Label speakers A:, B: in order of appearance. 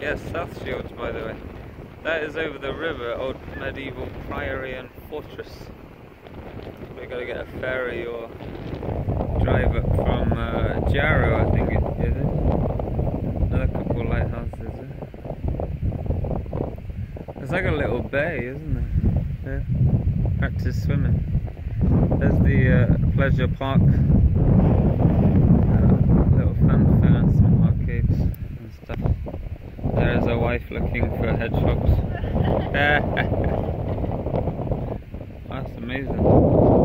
A: Yes, South Shields, by the way. That is over the river, old medieval priory and fortress. We gotta get a ferry or drive up from uh, Jarrow, I think it is. Another couple of lighthouses. It's like a little bay, isn't it? Yeah. Practice swimming. There's the uh, pleasure park. Uh, little fanfare, some arcades and stuff. There's a wife looking for hedgehogs. That's amazing.